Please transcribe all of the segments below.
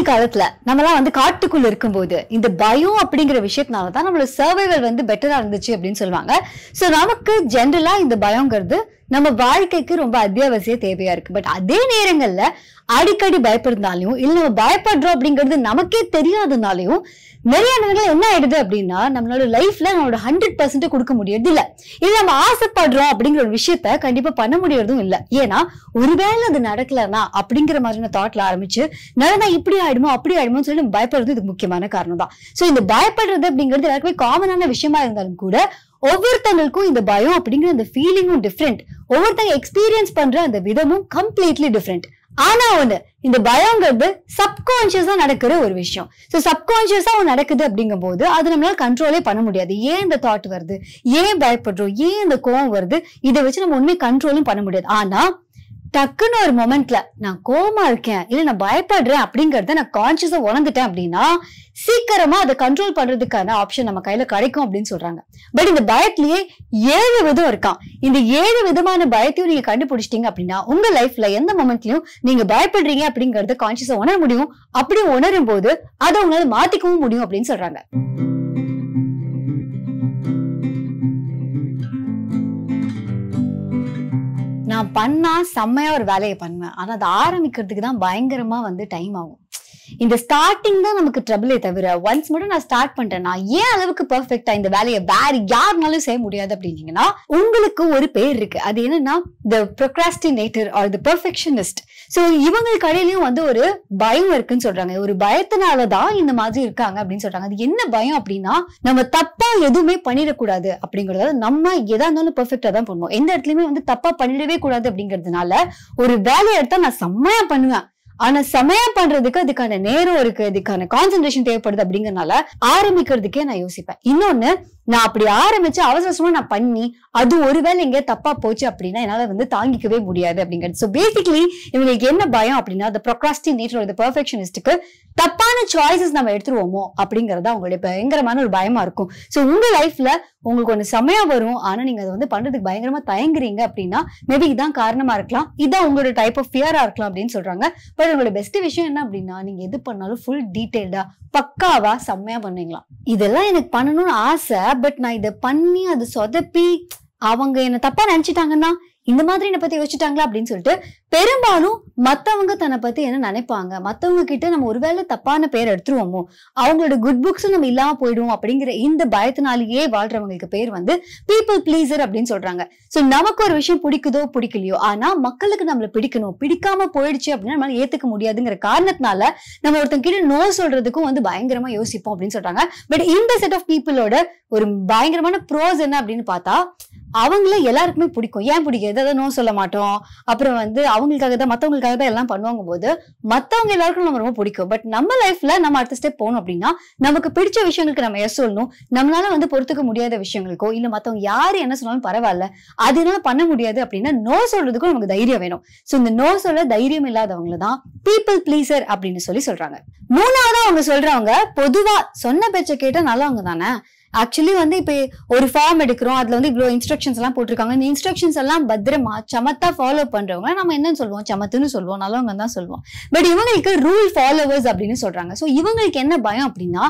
ஆதி காலத்துல நம்மலாம் வந்து காட்டுக்குள்ள இருக்கும்போது இந்த பயம் அப்படிங்கிற விஷயத்தினால தான் நம்மளோட சர்வைவல் வந்து பெட்டரா இருந்துச்சு அப்படின்னு சொல்லுவாங்க. ஸோ நமக்கு ஜென்ரலா இந்த பயங்கிறது நம்ம வாழ்க்கைக்கு ரொம்ப அத்தியாவசிய தேவையா இருக்கு. பட் அதே நேரங்கள்ல அடிக்கடி பயப்படுறதுனாலையும் இல்ல நம்ம பயப்படுறோம் அப்படிங்கிறது நமக்கே தெரியாதனாலையும் நிறைய நேரங்கள் என்ன ஆயிடுது அப்படின்னா நம்மளோட லைஃப்ல நம்மளோட ஹண்ட்ரட் பர்சன்ட் கொடுக்க முடியறது இல்ல இல்ல நம்ம ஆசைப்படுறோம் அப்படிங்கிற ஒரு விஷயத்த கண்டிப்பா பண்ண முடியறதும் இல்ல. ஏன்னா ஒருவேளை அது நடக்கலனா அப்படிங்கிற மாதிரியான தாட்ல ஆரம்பிச்சு நடந்தா இப்படி ஆயிடுமோ அப்படி ஆயிடுமோன்னு சொல்லி நம்ம பயப்படுறது இதுக்கு முக்கியமான காரணம் தான் சோ இந்த பயப்படுறது அப்படிங்கிறது எல்லாருக்குமே காமனான விஷயமா இருந்தாலும் கூட ஒவ்வொருத்தங்களுக்கும் இந்த பயம் அப்படிங்கிற அந்த ஃபீலிங்கும் டிஃப்ரெண்ட் ஒவ்வொருத்தங்க எக்ஸ்பீரியன்ஸ் பண்ற அந்த விதமும் கம்ப்ளீட்லி டிஃப்ரெண்ட் ஆனா ஒண்ணு இந்த பயங்கிறது சப்கான்சியஸா நடக்கிற ஒரு விஷயம். சோ சப்கான்சியஸா ஒன்று நடக்குது அப்படிங்கும் போது அது நம்மளால கண்ட்ரோலே பண்ண முடியாது. ஏன் இந்த தாட் வருது? ஏன் பயப்படுறோம்? ஏன் இந்த கோவம் வருது? இதை வச்சு நம்ம உண்மை கண்ட்ரோலும் பண்ண முடியாது. ஆனா டக்குன்னு ஒரு மொமெண்ட்ல நான் கோமா இருக்கேன் இல்ல நான் பயப்படுறேன் அப்படிங்கறத நான் கான்சியஸா உணர்ந்துட்டேன் அப்படின்னா சீக்கிரமா அதை கண்ட்ரோல் பண்றதுக்கான ஆப்ஷன் நம்ம கையில கிடைக்கும் அப்படின்னு சொல்றாங்க. பட் இந்த பயத்திலேயே ஏழு விதம் இருக்கான். இந்த ஏழு விதமான பயத்தையும் நீங்க கண்டுபிடிச்சிட்டீங்க அப்படின்னா உங்க லைஃப்ல எந்த மொமெண்ட்லயும் நீங்க பயப்படுறீங்க அப்படிங்கறத கான்சியஸா உணர முடியும். அப்படி உணரும் போது அதை உங்களால மாத்திக்கவும் முடியும் அப்படின்னு சொல்றாங்க. நான் பண்ணா செம்மையா ஒரு வேலையை பண்ணுவேன். ஆனா அதை ஆரம்பிக்கிறதுக்கு தான் பயங்கரமா வந்து டைம் ஆகும். இந்த ஸ்டார்டிங் தான் நமக்கு ட்ரபிளே தவிர ஒன்ஸ் மட்டும் நான் ஸ்டார்ட் பண்றேன்னா ஏன் அளவுக்கு பெர்ஃபெக்டா இந்த வேலையை வேற யாருனாலும் செய்ய முடியாது அப்படின்னீங்கன்னா உங்களுக்கு ஒரு பேர் இருக்கு. அது என்னன்னா the procrastinator or the perfectionist so இவங்களுக்கு இடையிலயும் வந்து ஒரு பயம் இருக்குன்னு சொல்றாங்க. ஒரு பயத்தினாலதான் இந்த மாதிரி இருக்காங்க அப்படின்னு சொல்றாங்க. அது என்ன பயம் அப்படின்னா நம்ம தப்பா எதுவுமே பண்ணிடக்கூடாது அப்படிங்கறத நம்ம எதா இருந்தாலும் பெர்ஃபெக்டா தான் பண்ணுவோம். எந்த இடத்துலயுமே வந்து தப்பா பண்ணிடவே கூடாது அப்படிங்கறதுனால ஒரு வேலையை எடுத்தா நான் செம்மையா பண்ணுவேன். ஆனா செமையா பண்றதுக்கு அதுக்கான நேரம் இருக்கு அதுக்கான கான்சென்ட்ரேஷன் தேவைப்படுது அப்படிங்கறதுனால ஆரம்பிக்கிறதுக்கே நான் யோசிப்பேன். இன்னொன்னு நான் அப்படி ஆரம்பிச்சு அவசர அவசரமா நான் பண்ணி அது ஒருவேளை எங்க தப்பா போச்சு அப்படின்னா என்னால வந்து தாங்கிக்கவே முடியாது அப்படிங்கிறது. சோ பேசிக்கலி இவங்களுக்கு என்ன பயம் அப்படின்னா அந்த ப்ரொக்ராஸ்டினேட்டர் அந்த பெர்ஃபெக்ஷனிஸ்டுக்கு தப்பான சாய்ஸஸ் நம்ம எடுத்துருவோமோ அப்படிங்கறது அவங்களுடைய பயங்கரமான ஒரு பயமா இருக்கும். சோ உங்க லைஃப்ல உங்களுக்கு ஒண்ணு செமையா வரும். ஆனா நீங்க அதை வந்து பண்றதுக்கு பயங்கரமா தயங்குறீங்க அப்படின்னா மேபி இதான் காரணமா இருக்கலாம். இதான் உங்களோட டைப் ஆஃப் ஃபியரா இருக்கலாம் அப்படின்னு சொல்றாங்க. பட் உங்களோட பெஸ்ட் விஷயம் என்ன அப்படின்னா நீங்க எது பண்ணாலும் ஃபுல் டீடைல்டா பக்காவா செம்மையா பண்ணுவீங்களாம். இதெல்லாம் எனக்கு பண்ணணும்னு ஆசை பட் நான் இதை பண்ணி அது சொதப்பி அவங்க என்ன தப்பா நினைச்சிட்டாங்கன்னா இந்த மாதிரி என்னை பத்தி யோசிச்சுட்டாங்களா அப்படின்னு சொல்லிட்டு பெரும்பாலும் மத்தவங்க தன்னை பத்தி என்ன நினைப்பாங்க? மத்தவங்க கிட்ட நம்ம ஒருவேளை தப்பான பேர் எடுத்துருவோமோ? அவங்களோட குட் புக்ஸ் நம்ம இல்லாம போயிடுவோம் அப்படிங்கிற இந்த பயத்தினாலேயே வாழ்றவங்களுக்கு பேர் வந்து பீப்புள் பிளீசர் அப்படின்னு சொல்றாங்க. ஸோ நமக்கு ஒரு விஷயம் பிடிக்குதோ பிடிக்கலையோ? ஆனா மக்களுக்கு நம்மளை பிடிக்கணும். பிடிக்காம போயிடுச்சு அப்படின்னா நம்மளால ஏத்துக்க முடியாதுங்கிற காரணத்தினால நம்ம ஒருத்தங்க கிட்ட நோ சொல்றதுக்கும் வந்து பயங்கரமா யோசிப்போம் அப்படின்னு சொல்றாங்க. பட் இந்த செட் ஆஃப் பீப்புளோட ஒரு பயங்கரமான ப்ரோஸ் என்ன அப்படின்னு பார்த்தா அவங்கள எல்லாருக்குமே பிடிக்கும். ஏன் பிடிக்கும்? எதாவது நோ சொல்ல மாட்டோம். அப்புறம் வந்து அவங்களுக்காக தான் மற்றவங்களுக்காக தான் எல்லாம் பண்ணுவாங்க போது மத்தவங்க எல்லாருக்கும் நம்ம ரொம்ப பிடிக்கும். பட் நம்ம லைஃப்ல நம்ம அடுத்த ஸ்டெப் போகணும் அப்படின்னா நமக்கு பிடிச்ச விஷயங்களுக்கு நம்ம எஸ் சொல்லணும். நம்மளால வந்து பொறுத்துக்க முடியாத விஷயங்களுக்கோ இல்ல மத்தவங்க யாரு என்ன சொன்னாலும் பரவாயில்ல அதனால பண்ண முடியாது அப்படின்னா நோ சொல்றதுக்கும் நமக்கு தைரியம் வேணும். சோ இந்த நோ சொல்ல தைரியம் இல்லாதவங்கள தான் பீப்புள் ப்ளீசர் அப்படின்னு சொல்லி சொல்றாங்க. மூணாவது அவங்க சொல்றவங்க பொதுவா சொன்ன பேச்சை கேட்டா நல்லவங்க தானே? ஆக்சுவலி வந்து இப்போ ஒரு ஃபார்ம் எடுக்கிறோம் அதுல வந்து இவ்வளோ இன்ஸ்ட்ரக்ஷன்ஸ் எல்லாம் போட்டிருக்காங்க. இந்த இன்ஸ்ட்ரக்ஷன்ஸ் எல்லாம் பத்திரமா சமத்தா ஃபாலோ பண்றவங்க நம்ம என்னன்னு சொல்லுவோம் சமத்துன்னு சொல்லுவோம் நல்லவங்க தான் சொல்லுவோம் பட் இவங்களுக்கு ரூல் ஃபாலோவர்ஸ் அப்படின்னு சொல்றாங்க. ஸோ இவங்களுக்கு என்ன பயம் அப்படின்னா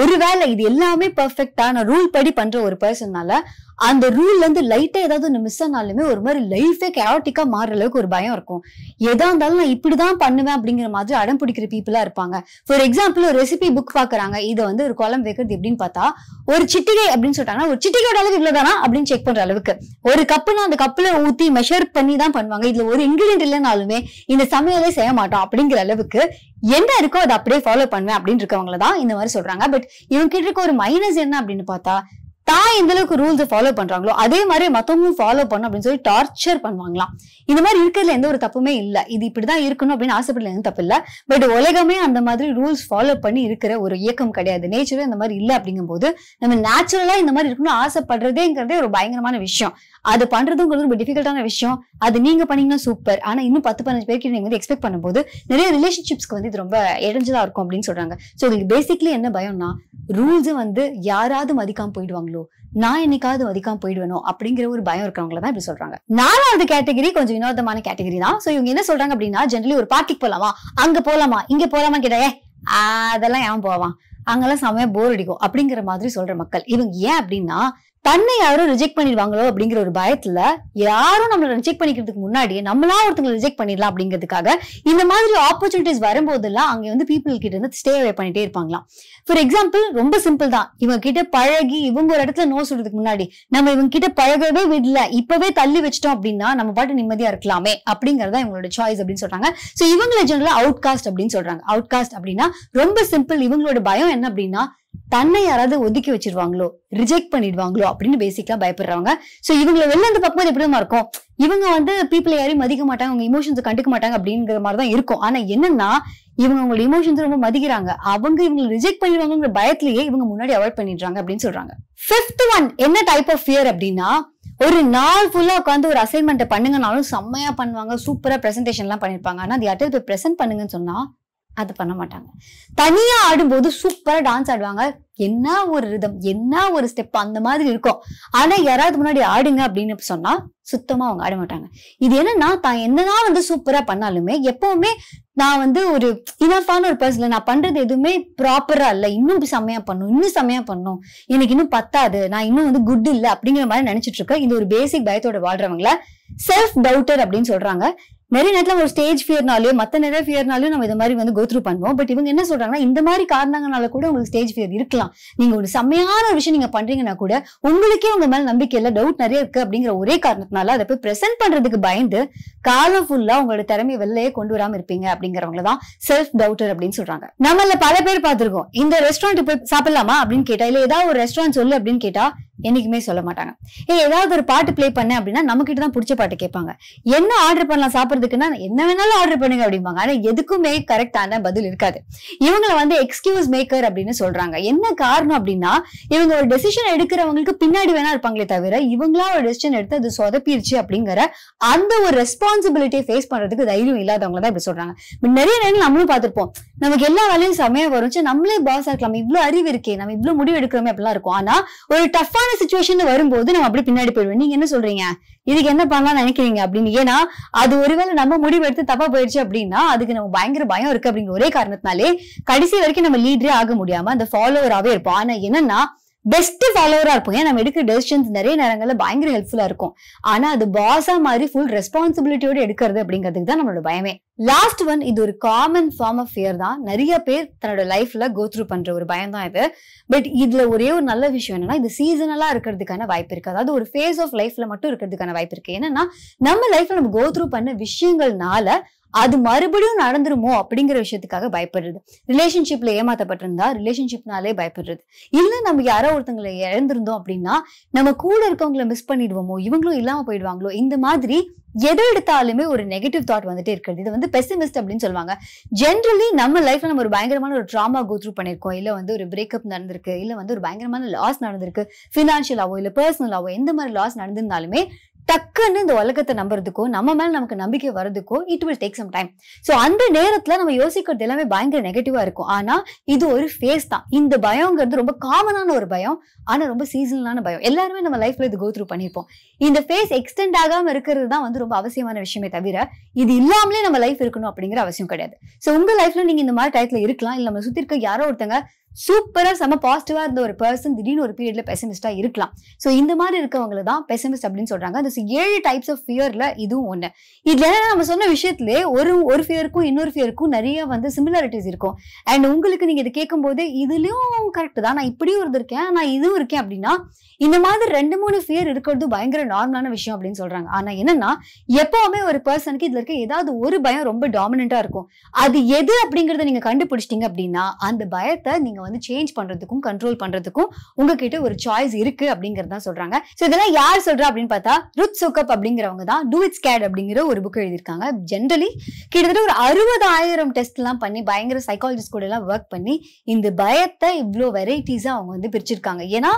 ஒருவேளை இது எல்லாமே பர்ஃபெக்டா நான் ரூல் படி பண்ற ஒரு பர்சன்னால அந்த ரூல்ல இருந்து லைட்டா ஏதாவது ஒன்று மிஸ் ஆனாலுமே ஒரு மாதிரி லைஃபே கேட்டிக்கா மாறுற அளவுக்கு ஒரு பயம் இருக்கும். எதா இருந்தாலும் நான் இப்படிதான் பண்ணுவேன் அப்படிங்கிற மாதிரி அடம் பிடிக்கிற பீப்புளா இருப்பாங்க. ஃபார் எக்ஸாம்பிள் ஒரு ரெசிபி புக் பாக்குறாங்க. இதை வந்து ஒரு குழம்பு வைக்கிறது எப்படின்னு பார்த்தா ஒரு சிட்டிகை அப்படின்னு சொல்லிட்டாங்கன்னா ஒரு சிட்டிகையோட அளவு இவ்வளவுதானா அப்படின்னு செக் பண்ற அளவுக்கு. ஒரு கப்புனா அந்த கப்புல ஊத்தி மெஷர் பண்ணி தான் பண்ணுவாங்க. இதுல ஒரு இன்கிரீடியன்ட் இல்லைனாலுமே இந்த சமையலே செய்ய மாட்டோம் அப்படிங்கிற அளவுக்கு என்ன இருக்கோ அதை அப்படியே ஃபாலோ பண்ணுவேன் அப்படின்னு இருக்கவங்கள தான் இந்த மாதிரி சொல்றாங்க. பட் இவங்க கிட்ட இருக்க ஒரு மைனஸ் என்ன அப்படின்னு பார்த்தா தான் எந்த அளவுக்கு ரூல்ஸ் ஃபாலோ பண்றாங்களோ அதே மாதிரி மத்தவங்களும் ஃபாலோ பண்ணும் அப்படின்னு சொல்லி டார்ச்சர் பண்ணுவாங்களாம். இந்த மாதிரி இருக்கிறதுல எந்த ஒரு தப்புமே இல்ல. இது இப்படிதான் இருக்கணும் அப்படின்னு ஆசைப்படல எந்த தப்பு இல்ல. பட் உலகமே அந்த மாதிரி ரூல்ஸ் ஃபாலோ பண்ணி இருக்கிற ஒரு இயக்கம் கிடையாது. நேச்சரே அந்த மாதிரி இல்ல அப்படிங்கும்போது நம்ம நேச்சுரலா இந்த மாதிரி இருக்கணும் ஆசைப்படுறதேங்கிறதே ஒரு பயங்கரமான விஷயம். அது பண்றதுங்கிறது ரொம்ப டிஃபிகல்ட்டான விஷயம். அது நீங்க பண்ணீங்கன்னா சூப்பர் ஆனா இன்னும் பத்து பதினஞ்சு பேருக்கு நீங்க வந்து எக்ஸ்பெக்ட் பண்ணும்போது நிறைய ரிலேஷன்ஷிப்ஸ்க்கு வந்து இது ரொம்ப இடைஞ்சலா இருக்கும் அப்படின்னு சொல்றாங்க. சோ உங்களுக்கு பேசிக்லி என்ன பயம்னா ரூல்ஸ் வந்து யாராவது மதிக்காம போயிடுவாங்களோ நான் என்னைக்காவது மதிக்காம போயிடுவேனோ அப்படிங்கிற ஒரு பயம் இருக்கிறவங்கள தான் இப்படி சொல்றாங்க. நாலாவது கேட்டகரி கொஞ்சம் வினோதமான கேட்டகரி தான். சோ இவங்க என்ன சொல்றாங்க அப்படின்னா ஜென்ரலி ஒரு பார்ட்டிக்கு போலாமா? அங்க போலாமா? இங்க போலாமா கேட்டா "ஏ, அதெல்லாம் ஏன் போவான்? அங்கெல்லாம் செமையா போர் அடிக்கும். அப்படிங்கிற மாதிரி சொல்ற மக்கள். இவங்க ஏன் அப்படின்னா தன்னை யாரும் ரிஜெக்ட் பண்ணிடுவாங்களோ அப்படிங்கிற ஒரு பயத்துல யாரும் நம்மளை ரிஜெக்ட் பண்ணிக்கிறதுக்கு முன்னாடி நம்மளா ஒருத்தங்களை ரிஜெக்ட் பண்ணிடலாம் அப்படிங்கிறதுக்காக இந்த மாதிரி ஆப்பர்ச்சுனிட்டிஸ் வரும்போதெல்லாம் அங்க வந்து பீப்புள் கிட்ட இருந்து ஸ்டே அவே பண்ணிட்டே இருப்பாங்களாம். ஃபார் எக்ஸாம்பிள் ரொம்ப சிம்பிள் தான். இவங்க கிட்ட பழகி இவங்க ஒரு இடத்துல நோ சொல்றதுக்கு முன்னாடி நம்ம இவங்க கிட்ட பழகவே விடல இப்பவே தள்ளி வச்சிட்டோம் அப்படின்னா நம்ம பாட்டு நிம்மதியா இருக்கலாமே அப்படிங்கறதா இவங்களோட சாய்ஸ் அப்படின்னு சொல்றாங்க. சோ இவங்களை ஜெனரலா அவுட் காஸ்ட் அப்படின்னு சொல்றாங்க. அவுட் காஸ்ட் அப்படின்னா ரொம்ப சிம்பிள் இவங்களோட பயம் என்ன அப்படின்னா தன்னை யாராவது ஒதுக்கி வச்சிருவாங்களோ ரிஜெக்ட் பண்ணிடுவாங்களோ அப்படின்னு பேசிக்கா பயப்படுறவங்க. சோ இவங்களை வெளில இருந்து பார்க்கும்போது எப்படிமா இருக்கும்? இவங்க வந்து பீப்புளை யாரையும் மதிக்க மாட்டாங்க அவங்க இமோஷன்ஸ் கண்டுக்க மாட்டாங்க அப்படிங்கிற மாதிரி தான் இருக்கும். ஆனா என்னன்னா இவங்க அவங்களோட இமோஷன்ஸ் ரொம்ப மதிக்கிறாங்க. அவங்க இவங்களை ரிஜெக்ட் பண்ணிடுவாங்கிற பயத்திலேயே இவங்க முன்னாடி அவாய்ட் பண்ணிடுறாங்க அப்படின்னு சொல்றாங்க. ஃபிஃப்த் ஒன் என்ன டைப் ஆஃப் ஃபியர் அப்படின்னா ஒரு நாள் ஃபுல்லா உட்காந்து ஒரு அசைன்மெண்ட்டை பண்ணுங்கனாலும் செம்மையா பண்ணுவாங்க சூப்பரா பிரசன்டேஷன் எல்லாம் பண்ணிருப்பாங்க. ஆனா அது யார்ட்டு போய் பிரசென்ட் பண்ணுங்கன்னு சொன்னா அது பண்ண மாட்டாங்க. தனியா ஆடும்போது சூப்பரா டான்ஸ் ஆடுவாங்க. என்ன ஒரு ரிதம் என்ன ஒரு ஸ்டெப் அந்த மாதிரி இருக்கும். ஆனா யாராவது முன்னாடி ஆடுங்க அப்படின்னு சொன்னா சுத்தமா அவங்க ஆட மாட்டாங்க. இது என்னன்னா தான் என்னதான் வந்து சூப்பரா பண்ணாலுமே எப்பவுமே நான் வந்து ஒரு இனஃபான ஒரு பர்சன்ல நான் பண்றது எதுவுமே ப்ராப்பரா இல்ல. இன்னும் செம்மையா பண்ணும் இன்னும் செம்மையா பண்ணும். எனக்கு இன்னும் பத்தாது நான் இன்னும் வந்து குட் இல்ல அப்படிங்கிற மாதிரி நினைச்சிட்டு இருக்கேன். இது ஒரு பேசிக் பயத்தோட வாழ்றவங்கள செல்ஃப் டவுட்டர் அப்படின்னு சொல்றாங்க. நிறைய நேரத்துல ஒரு ஸ்டேஜ் ஃபியர்னாலயோ மத்த நிறைய ஃபியர்னாலயோ நம்ம இந்த மாதிரி வந்து கோத்ரூ பண்ணுவோம். பட் இவங்க என்ன சொல்றாங்கன்னா இந்த மாதிரி காரணங்களால கூட உங்களுக்கு ஸ்டேஜ் ஃபியர் இருக்கலாம். நீங்க ஒரு செம்மையான ஒரு விஷயம் நீங்க பண்றீங்கன்னா கூட உங்களுக்கே உங்க மேல நம்பிக்கை இல்ல டவுட் நிறைய இருக்கு அப்படிங்கிற ஒரே காரணத்தினால அதை போய் பிரசென்ட் பண்றதுக்கு பயந்து காலம் ஃபுல்லா உங்களோட திறமையை வெளிலயே கொண்டு வராம இருப்பீங்க அப்படிங்கிறவங்கள தான் செல்ஃப் டவுட்டர் அப்படின்னு சொல்றாங்க. நம்மள பல பேர் பார்த்திருக்கோம். இந்த ரெஸ்டாரண்ட் போய் சாப்பிடலாமா அப்படின்னு கேட்டா இல்ல ஏதாவது ஒரு ரெஸ்டாரண்ட் சொல்லு அப்படின்னு கேட்டா என்னைக்குமே சொல்ல மாட்டாங்க. ஏ ஏதாவது ஒரு பாட்டு ப்ளே பண்ண அப்படின்னா நம்ம கிட்ட தான் பிடிச்ச பாட்டு கேட்பாங்க. என்ன ஆர்டர் பண்ணலாம் சாப்பிட்றதுக்குன்னா என்ன வேணாலும் ஆர்டர் பண்ணுங்க அப்படிம்பாங்க. ஆனா எதுக்குமே கரெக்டான பதில் இருக்காது. இவங்கள வந்து எக்ஸ்கியூஸ் மேக்கர் அப்படின்னு சொல்றாங்க. என்ன காரணம் அப்படின்னா இவங்க ஒரு டெசிஷன் எடுக்கிறவங்களுக்கு பின்னாடி வேணா இருப்பாங்களே தவிர இவங்களா ஒரு டெசிஷன் எடுத்து அது சொதப்பிருச்சு அப்படிங்கிற அந்த ஒரு ரெஸ்பான்சிபிலிட்டியை ஃபேஸ் பண்றதுக்கு தைரியம் இல்லாதவங்க தான் இப்படி சொல்றாங்க. நிறைய நேரம் நம்மளும் பார்த்துருப்போம். நமக்கு எல்லா வேலையும் சமயம் வரும். நம்மளே பாஸ் இருக்கலாம். இவ்வளவு அறிவு இருக்கே நம்ம இவ்வளவு முடிவு எடுக்கிறோமே அப்படிலாம் இருக்கும். ஆனா ஒரு டஃப்பான சுச்சுவேஷன் வரும்போது நம்ம அப்படி பின்னாடி போயிடுவோம். நீங்க என்ன சொல்றீங்க? இதுக்கு என்ன பண்ணலாம் நினைக்கிறீங்க அப்படின்னு? ஏன்னா அது ஒருவேளை நம்ம முடிவு எடுத்து தப்பா போயிடுச்சு அப்படின்னா அதுக்கு நம்ம பயங்கர பயம் இருக்கு அப்படிங்கிற ஒரே காரணத்தினாலே கடைசி வரைக்கும் நம்ம லீடரே ஆக முடியாம அந்த ஃபாலோவராவே இருப்போம். ஆனா என்னன்னா பெஸ்ட் ஃபாலோவரா இருப்போம். ஏன் நம்ம எடுக்கிற டெசிஷன்ஸ் நிறைய நேரங்களில் பயங்கர ஹெல்ப்ஃபுல்லா இருக்கும். ஆனா அது பாஸா மாதிரி ஃபுல் ரெஸ்பான்சிபிலிட்டியோட எடுக்கிறது அப்படிங்கிறதுக்கு தான் நம்மளோட பயமே. லாஸ்ட் ஒன் இது ஒரு காமன் ஃபார்ம் ஆஃப் ஃபியர் தான். நிறைய பேர் தன்னோட லைஃப்ல கோ த்ரூ பண்ற ஒரு பயம் தான் இது. பட் இதுல ஒரே ஒரு நல்ல விஷயம் என்னன்னா இது சீசனலா இருக்கிறதுக்கான வாய்ப்பு இருக்கு. அதாவது ஒரு ஃபேஸ் ஆஃப் லைஃப்ல மட்டும் இருக்கிறதுக்கான வாய்ப்பு இருக்கு. என்னன்னா நம்ம லைஃப்ல நம்ம கோ த்ரூ பண்ண விஷயங்கள்னால அது மறுபடியும் நடந்துருமோ அப்படிங்கிற விஷயத்துக்காக பயப்படுறது. ரிலேஷன்ஷிப்ல ஏமாத்தப்பட்டிருந்தா ரிலேஷன்ஷிப்னாலே பயப்படுறது. இல்ல நம்ம யாரோ ஒருத்தங்களை இழந்திருந்தோம் அப்படின்னா நம்ம கூட இருக்கவங்கள மிஸ் பண்ணிடுவோமோ இவங்களும் இல்லாம போயிடுவாங்களோ இந்த மாதிரி எதை எடுத்தாலுமே ஒரு நெகட்டிவ் தாட் வந்துட்டே இருக்கிறது. இது வந்து பெசிமிஸ்ட் அப்படின்னு சொல்லுவாங்க. ஜென்ரலி நம்ம லைஃப்ல நம்ம ஒரு பயங்கரமான ஒரு ட்ராமா கோ த்ரூ பண்ணிருக்கோம் இல்ல வந்து ஒரு பிரேக்கப் நடந்திருக்கு. இல்ல வந்து ஒரு பயங்கரமான லாஸ் நடந்திருக்கு. ஃபினான்ஷியலாவோ இல்ல பர்சனலாவோ எந்த மாதிரி லாஸ் நடந்திருந்தாலுமே டக்குன்னு இந்த உலகத்தை நம்புறதுக்கோ நம்ம மேல நமக்கு நம்பிக்கை வர்றதுக்கோ it will take some time so அந்த நேரத்துல நம்ம யோசிக்கிறது எல்லாமே பயங்கர நெகட்டிவா இருக்கும். ஆனா இது ஒரு ஃபேஸ் தான். இந்த பயம்ங்கிறது ரொம்ப காமனான ஒரு பயம். ஆனா ரொம்ப சீசனலான பயம். எல்லாருமே நம்ம லைஃப்ல இது கோ த்ரூ இந்த ஃபேஸ் எக்ஸ்டெண்ட் ஆகாம இருக்கிறது தான் வந்து ரொம்ப அவசியமான விஷயமே தவிர இது இல்லாமலே நம்ம லைஃப் இருக்கணும் அப்படிங்கிற அவசியம் கிடையாது. ஸோ உங்க லைஃப்ல நீங்க இந்த மாதிரி டயத்துல இருக்கலாம். இல்ல நம்ம சுத்தி இருக்க யாரோ ஒருத்தங்க சூப்பரா செம்ம பாசிட்டிவா இருந்த ஒரு பர்சன் திடீர்னு ஒரு பீரியட்ல பெசமிஸ்டாக இருக்கலாம். சோ இந்த மாதிரி இருக்கவங்கள தான் பெசமிஸ்ட் அப்படின்னு சொல்றாங்க. அந்த ஏழு டைப்ஸ் ஆஃப் ஃபியரில் இதுவும் ஒன்று இதில் என்ன நம்ம சொன்ன விஷயத்திலே ஒரு ஒரு ஃபியருக்கும் இன்னொரு ஃபியருக்கும் நிறைய வந்து சிமிலாரிட்டிஸ் இருக்கும். அண்ட் உங்களுக்கு நீங்க இது கேட்கும் இதுலேயும் இதுலயும் கரெக்ட் தான். நான் இப்படியும் இருந்திருக்கேன் நான் இதுவும் இருக்கேன் அப்படின்னா இந்த மாதிரி ரெண்டு மூணு ஃபியர் இருக்கிறது பயங்கர நார்மலான விஷயம் அப்படின்னு சொல்றாங்க. ஆனா என்னன்னா எப்பவுமே ஒரு பர்சனுக்கு இதுல இருக்க ஏதாவது ஒரு பயம் ரொம்ப டாமினண்ட்டாக இருக்கும். அது எது அப்படிங்கறத நீங்க கண்டுபிடிச்சிட்டீங்க அப்படின்னா அந்த பயத்தை நீங்க வந்து சேஞ்ச் பண்றதுக்கும் கண்ட்ரோல் பண்றதுக்கும் உங்ககிட்ட ஒரு சாய்ஸ் இருக்கு அப்படிங்கறது தான் சொல்றாங்க. சோ இதெல்லாம் யார் சொல்றா அப்படின்னு பார்த்தா ருத் சோக்கப் அப்படிங்கிறவங்க தான் டூ இட்ஸ் கேட் அப்படிங்கிற ஒரு புக் எழுதியிருக்காங்க. ஜென்ரலி கிட்டத்தட்ட ஒரு அறுபதாயிரம் டெஸ்ட் எல்லாம் பண்ணி பயங்கர சைக்காலஜிஸ்ட் கூட எல்லாம் ஒர்க் பண்ணி இந்த பயத்தை இவ்வளோ வெரைட்டிஸா அவங்க வந்து பிரிச்சிருக்காங்க. ஏன்னா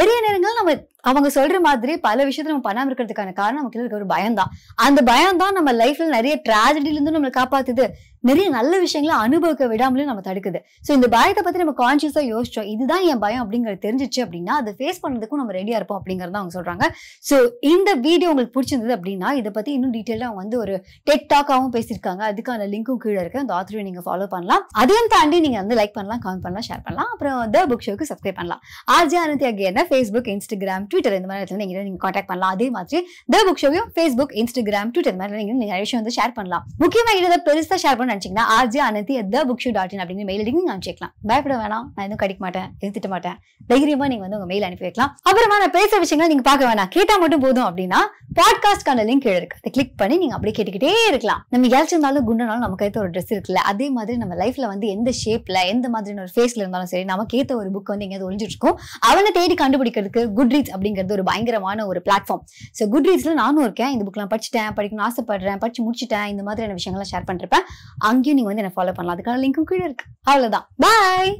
நிறைய நேரங்கள் நம்ம அவங்க சொல்ற மாதிரி பல விஷயத்த நம்ம பண்ணாம இருக்கிறதுக்கான காரணம் நமக்கு இருக்க ஒரு பயம் தான் அந்த பயம் தான் நம்ம லைஃப்ல நிறைய டிராஜடில இருந்து நம்மளை காப்பாத்துது. நிறைய நல்ல விஷயங்களை அனுபவிக்க விடாமலே நம்ம தடுக்குது. ஸோ இந்த பயத்தை பத்தி நம்ம கான்சியஸா யோசிச்சோம். இதுதான் என் பயம் அப்படிங்கிறது தெரிஞ்சிச்சு அப்படின்னா அதை ஃபேஸ் பண்ணதுக்கும் நம்ம ரெடியா இருப்போம் அப்படிங்கறத அவங்க சொல்றாங்க. ஸோ இந்த வீடியோ உங்களுக்கு பிடிச்சிருந்தது அப்படின்னா இதை பத்தி இன்னும் டீட்டெயிலாக அவங்க வந்து ஒரு டெக் டாக்காவும் பேசியிருக்காங்க. அதுக்கான லிங்க்கும் கீழே இருக்கு. அந்த ஆத்தரையும் நீங்க ஃபாலோ பண்ணலாம். அதையும் தாண்டி நீங்க வந்து லைக் பண்ணலாம் கமெண்ட் பண்ணலாம் ஷேர் பண்ணலாம். அப்புறம் த புக் ஷோக்கு சப்ஸ்கிரைப் பண்ணலாம். RG Ananthi again Facebook Instagram Twitter இந்த மாதிரி இடத்துல நீங்க நீங்க காண்டாக்ட் பண்ணலாம். அதே மாதிரி த புக் ஷோவையும் ஃபேஸ்புக் இன்ஸ்டாகிராம் ட்விட்டர் இந்த மாதிரி நீங்க நிறைய விஷயம் வந்து ஷேர் பண்ணலாம். முக்கியமா இதை பெருசாக ஷேர் பண்ண நினைச்சீங்கன்னா RG Ananthi the book show dot in அப்படின்னு மெயில் நீங்க அனுப்பிச்சிக்கலாம் பயப்பட வேணாம். நான் எதுவும் கடிக்க மாட்டேன். எதுவும் திட்ட மாட்டேன். தைரியமா நீங்க வந்து உங்க மெயில் அனுப்பி வைக்கலாம். அப்புறமா நான் பேசுற விஷயங்களை நீங்க பார்க்க வேணாம். கேட்டா மட்டும் போதும் அப்படின்னா பாட்காஸ்ட்கான லிங்க் கீழே இருக்கு. அதை கிளிக் பண்ணி நீங்க அப்படியே கேட்டுக்கிட்டே இருக்கலாம். நம்ம இழைச்சிருந்தாலும் குண்டனாலும் நமக்கு ஏற்ற ஒரு ட்ரெஸ் இருக்குல்ல அதே மாதிரி நம்ம லைஃப்ல வந்து எந்த ஷேப்ல எந்த மாதிரியான ஒரு ஃபேஸ்ல இருந்தாலும் சரி நமக்கு ஏற்ற ஒரு புக் வந்து எங்கேயாவது ஒளிஞ்சிட்டு இருக்கும். அவனை தேடி கண்டுபிடிக்கிறதுக்கு குட் ரீச் அப்படிங்கிறது ஒரு பயங்கரமான ஒரு பிளாட்ஃபார்ம் ஸோ குட் ரீச்ல நானும் இருக்கேன். இந்த புக்லாம் படிச்சுட்டேன் படிக்கணும்னு ஆசைப்படுறேன் படிச்சு முடிச்சிட்டேன். இந்த மாதிரியான விஷயங்கள்லாம் ஷேர் பண்ணிருப்பேன். அங்கேயும் நீங்க வந்து என்ன ஃபாலோ பண்ணலாம். அதுக்கான லிங்க்கும் கீழே இருக்கு. அவ்வளவுதான். பாய்